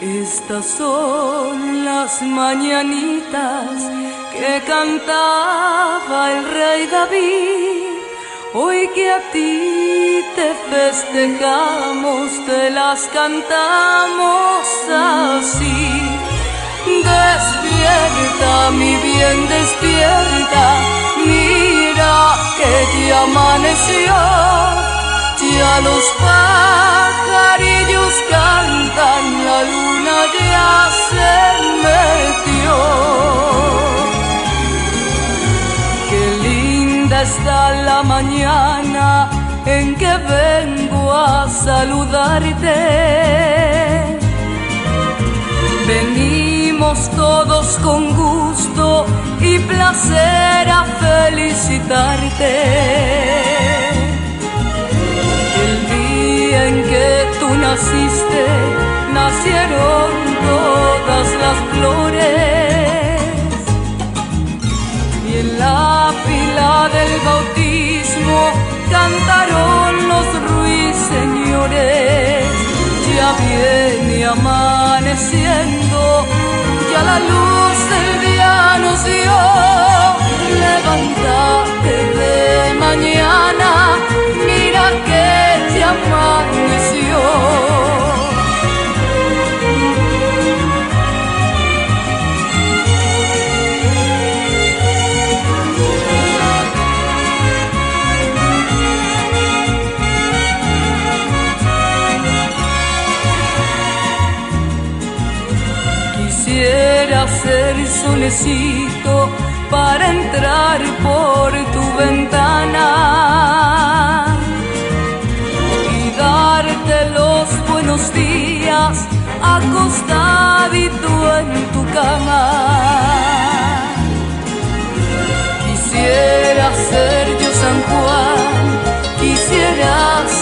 Estas son las mañanitas que cantaba el rey David. Hoy que a ti te festejamos, te las cantamos así. Despierta, mi bien, despierta, mira que ya amaneció, ya los pajarillos está la mañana en que vengo a saludarte. Venimos todos con gusto y placer a felicitarte. El día en que tú naciste, nacieron todas las flores. Y en la del bautismo cantaron los ruiseñores. Ya viene amaneciendo, ya la luz del día nos dio. Ser solecito para entrar por tu ventana y darte los buenos días acostadito en tu cama. Quisiera ser yo San Juan, quisiera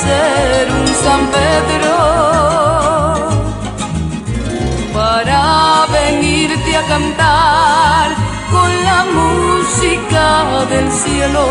ser un San Pedro cantar con la música del cielo,